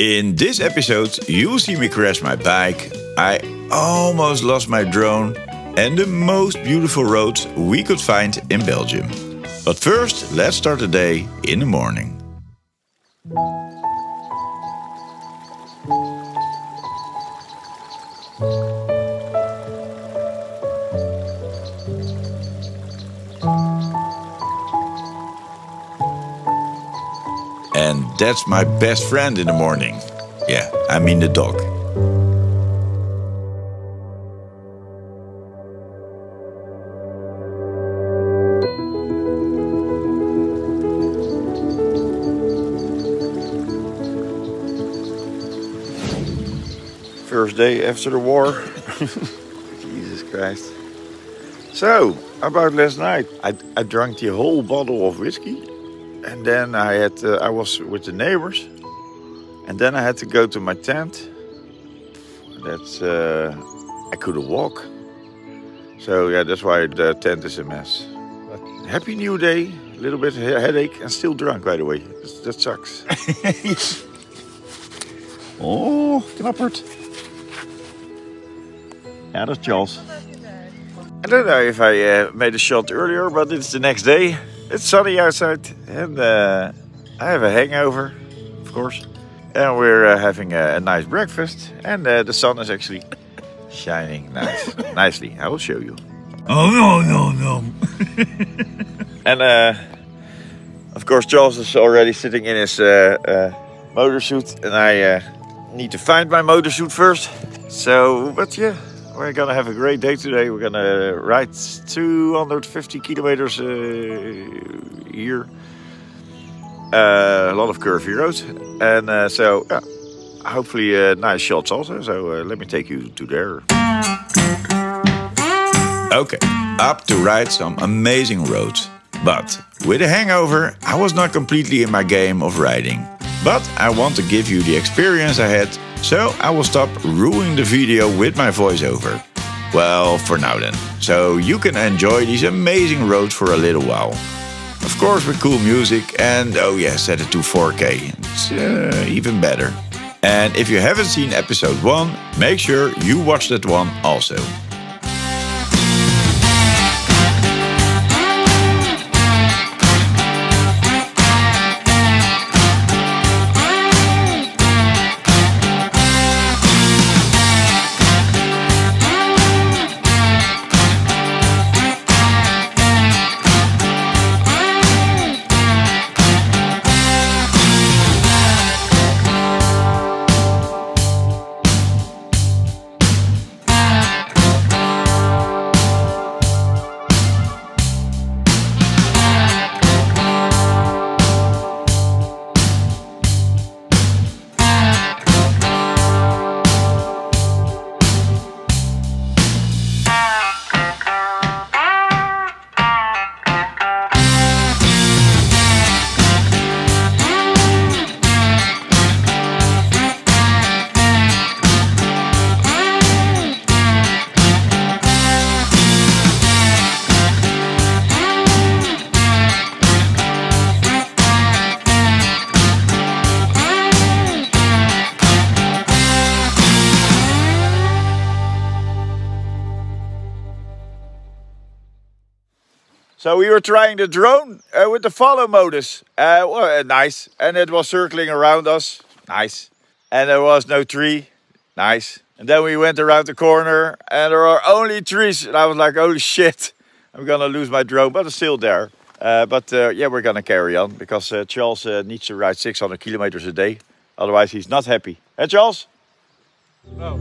In this episode, you'll see me crash my bike. I almost lost my drone and the most beautiful roads we could find in Belgium. But first, let's start the day in the morning. That's my best friend in the morning. Yeah, I mean the dog. First day after the war. Jesus Christ. So, about last night, I, I drank the whole bottle of whiskey and then I had uh, I was with the neighbors, and then I had to go to my tent. That's uh, I couldn't walk, so yeah, that's why the tent is a mess. But happy New Day, a little bit of headache, and still drunk by the way. That sucks. oh, knappert. Yeah, that's Charles. I don't know if I uh, made a shot earlier, but it's the next day. It's sunny outside, and uh, I have a hangover, of course. And we're uh, having a, a, nice breakfast, and uh, the sun is actually shining nice, nicely. I will show you. Oh no no no! and uh, of course, Charles is already sitting in his uh, uh, motor suit, and I need to find my motor suit first. So, but yeah, we're gonna have a great day today. We're gonna ride 250 kilometers uh, here. Uh, a lot of curvy roads, and uh, so yeah, hopefully uh, nice shots also. So uh, let me take you to there. Okay, up to ride some amazing roads. But with a hangover, I was not completely in my game of riding. But I want to give you the experience I had so I will stop ruining the video with my voiceover. Well, for now then. So you can enjoy these amazing roads for a little while. Of course with cool music and oh yeah, set it to 4K. It's uh, even better. And if you haven't seen episode 1, make sure you watch that one also. So we were trying the drone uh, with the follow modus. Uh, well, uh, nice. And it was circling around us. Nice. And there was no tree. Nice. And then we went around the corner and there are only trees. And I was like, holy shit, I'm gonna lose my drone, but it's still there. Uh, but uh, yeah, we're gonna carry on because uh, Charles needs to ride 600 kilometers a day. Otherwise, he's not happy. Hey, Charles? No.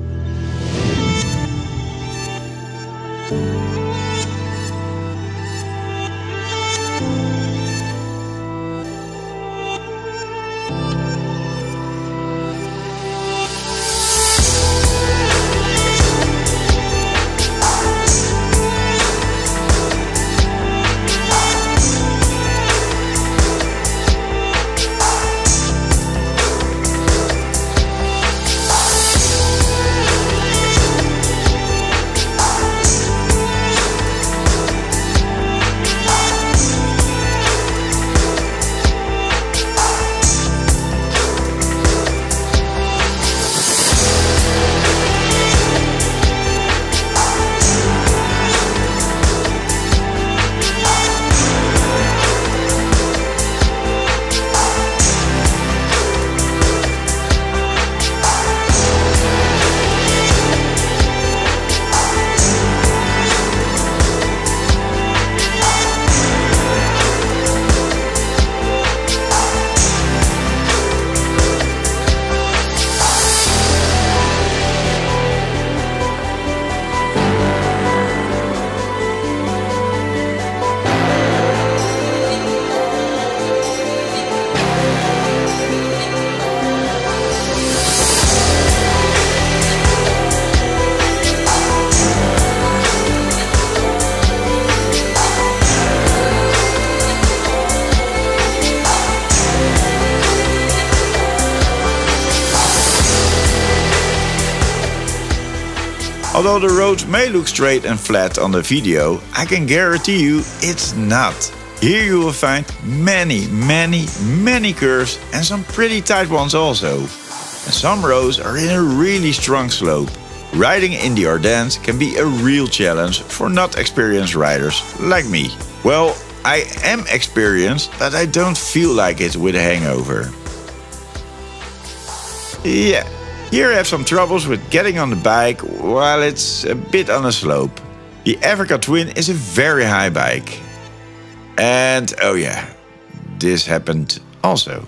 Although the roads may look straight and flat on the video, I can guarantee you it's not. Here you will find many, many, many curves and some pretty tight ones also. And some roads are in a really strong slope. Riding in the Ardennes can be a real challenge for not experienced riders like me. Well, I am experienced, but I don't feel like it with a hangover. Yeah, here I have some troubles with getting on the bike while it's a bit on a slope. The Africa Twin is a very high bike. And oh yeah, this happened also.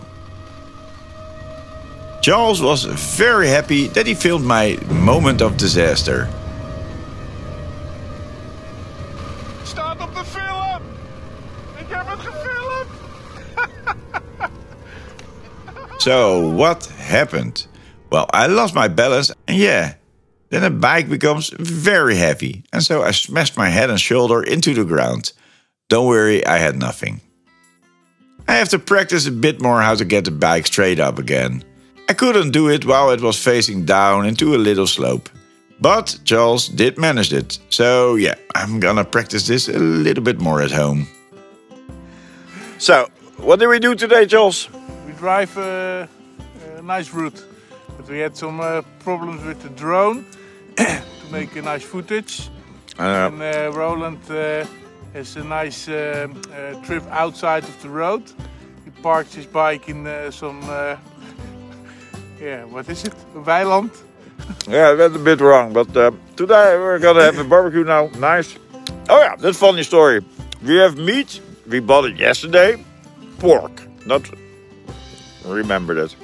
Charles was very happy that he filmed my moment of disaster. Staat op de film! Ik heb het gefilmd! So, what happened? Well, I lost my balance, and yeah, then the bike becomes very heavy, and so I smashed my head and shoulder into the ground. Don't worry, I had nothing. I have to practice a bit more how to get the bike straight up again. I couldn't do it while it was facing down into a little slope. But Charles did manage it, so yeah, I'm gonna practice this a little bit more at home. So, what did we do today, Charles? We drive uh, a nice route, but we had some uh, problems with the drone to make a nice footage. Uh, And uh, Roland uh, has a nice um, uh, trip outside of the road. He parked his bike in uh, some, uh, yeah, what is it? A weiland. Yeah, that's a bit wrong, but uh, today we're gonna have a barbecue now. Nice. Oh yeah, that's funny story. We have meat. We bought it yesterday. Pork. Not remember that.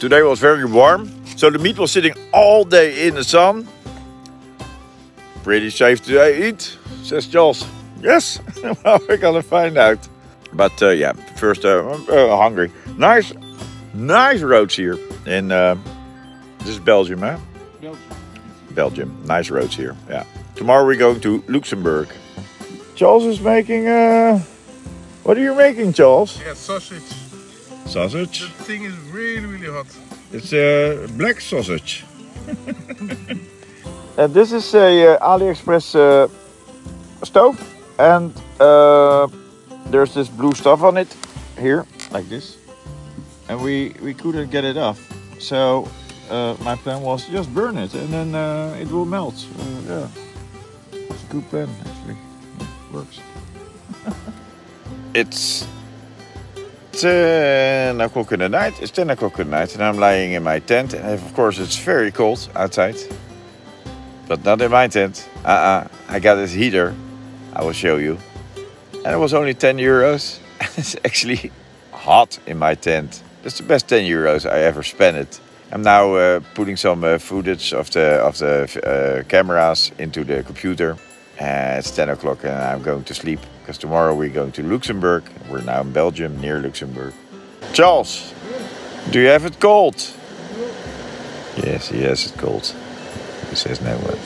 Today was very warm, so the meat was sitting all day in the sun. Pretty safe to eat, says Charles. Yes, well we're gonna find out. But uh, yeah, first uh, I'm uh, hungry. Nice, nice roads here in. Uh, this is Belgium, huh? Belgium. Nice roads here. Yeah. Tomorrow we're going to Luxembourg. Charles is making. Uh, what are you making, Charles? Yeah, sausage. Sausage. The thing is really, really hot. It's a black sausage. and this is a uh, AliExpress uh, stove, and uh, there's this blue stuff on it here, like this, and we we couldn't get it off. So uh, my plan was just burn it, and then uh, it will melt. Uh, yeah, it's a good plan actually. It works. it's 10 o'clock in the night. It's 10 o'clock the night, and I'm lying in my tent. And of course, it's very cold outside, but not in my tent. Uh uh I got this heater. I will show you. And it was only 10 euros. it's actually hot in my tent. That's the best 10 euros I ever spent it. I'm now uh, putting some uh, footage of the of the uh, cameras into the computer. Uh, it's 10 o'clock and I'm going to sleep because tomorrow we're going to Luxembourg. We're now in Belgium, near Luxembourg. Charles, do you have it cold? Yes, he has it cold. He says no what?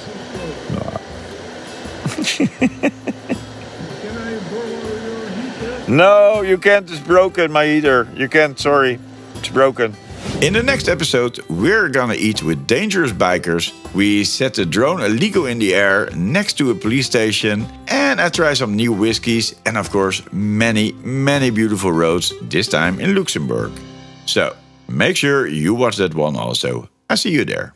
No. no, you can't. It's broken, my heater. You can't. Sorry, it's broken. In the next episode, we're gonna eat with dangerous bikers. We set the drone illegal in the air next to a police station, and I try some new whiskies, and of course, many, many beautiful roads, this time in Luxembourg. So, make sure you watch that one also. I see you there.